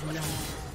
flawed.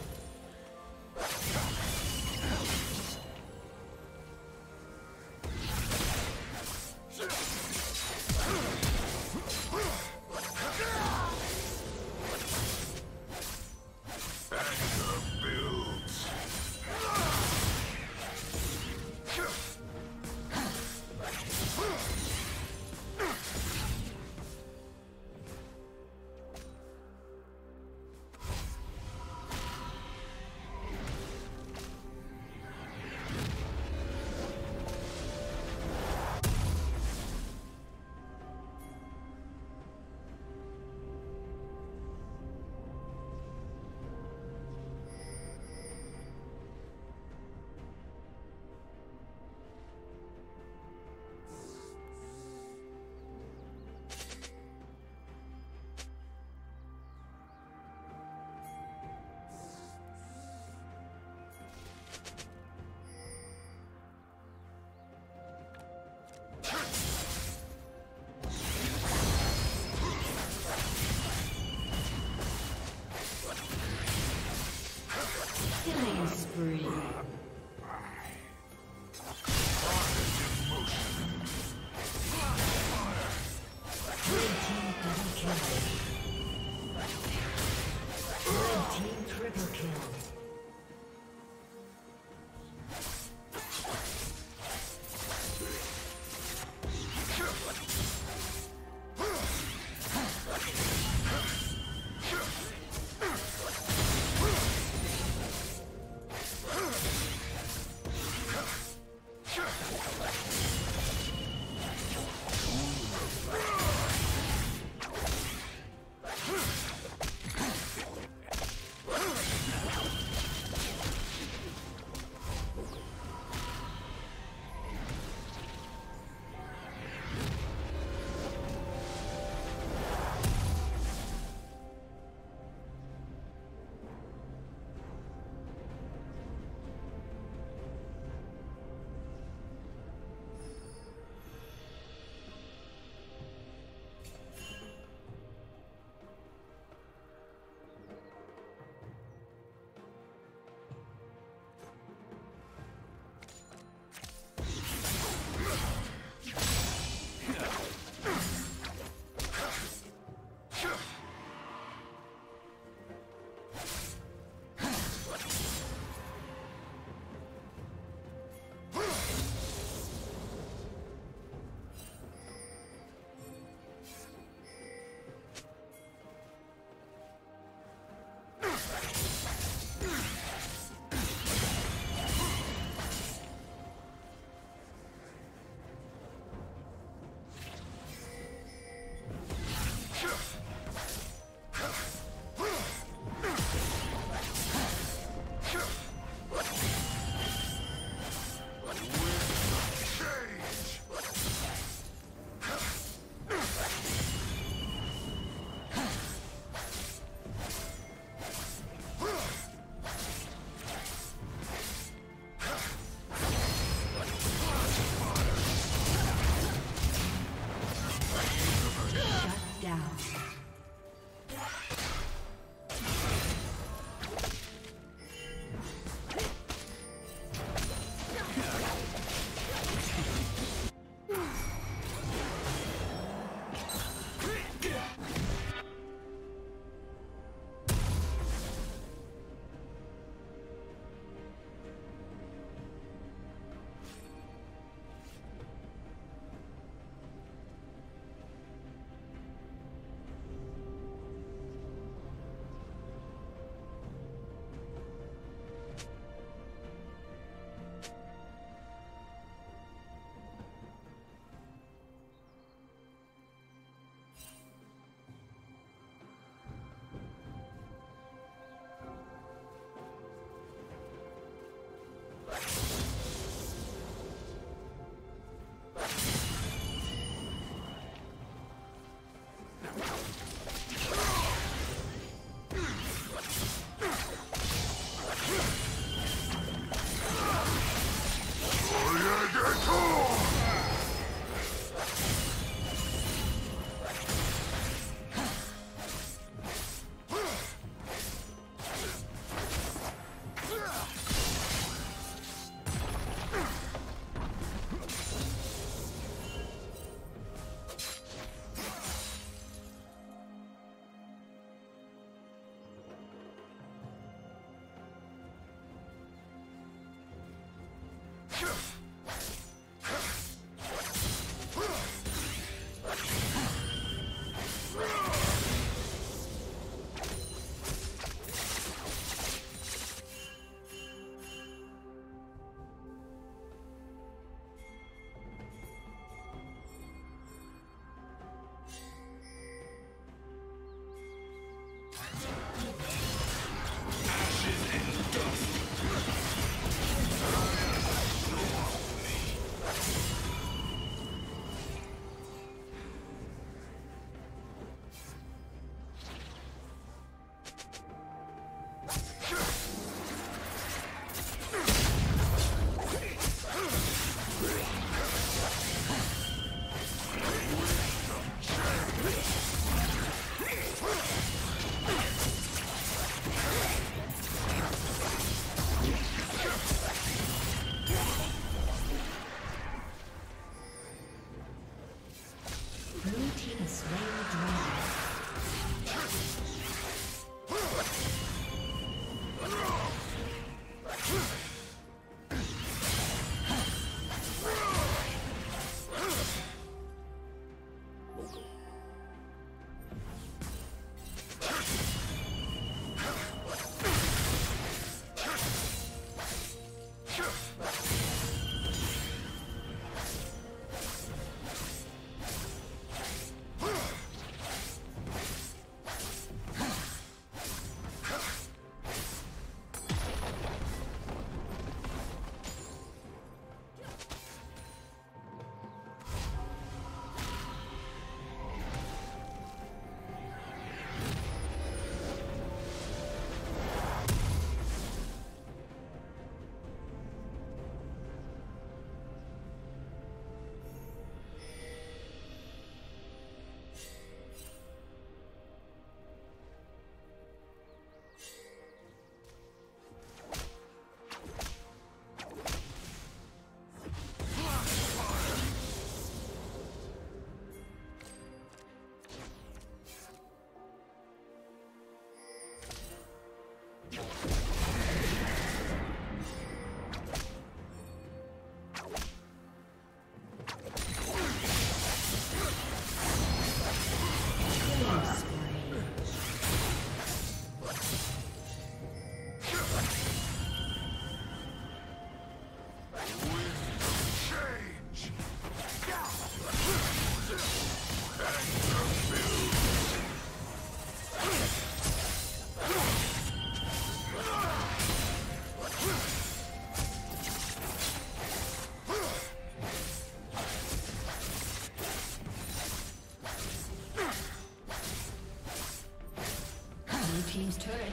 Triple kill.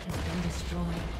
Blood. spree.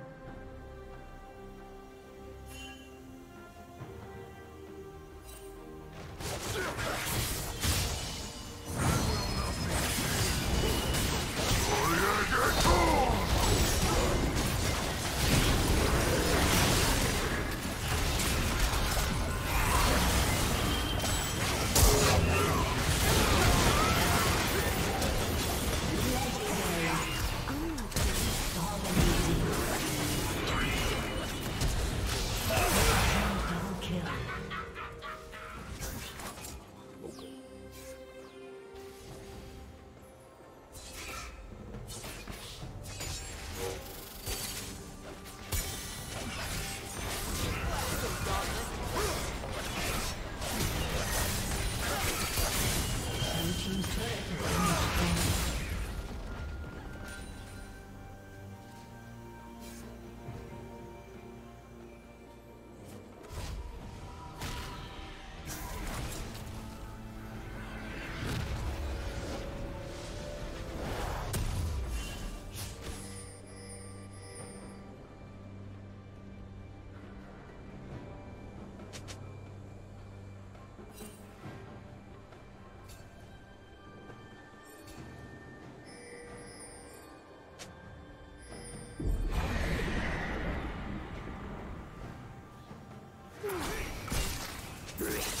Breathe.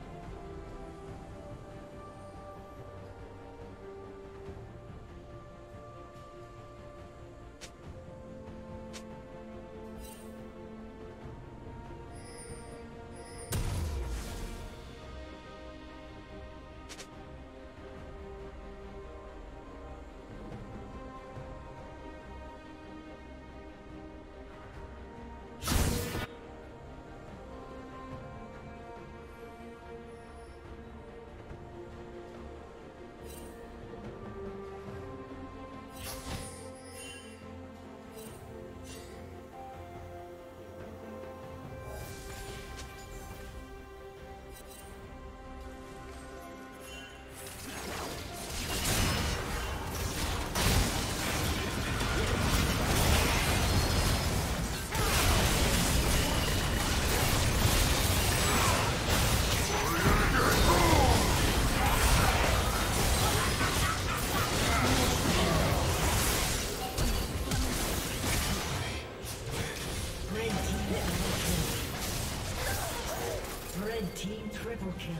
Team triple kill.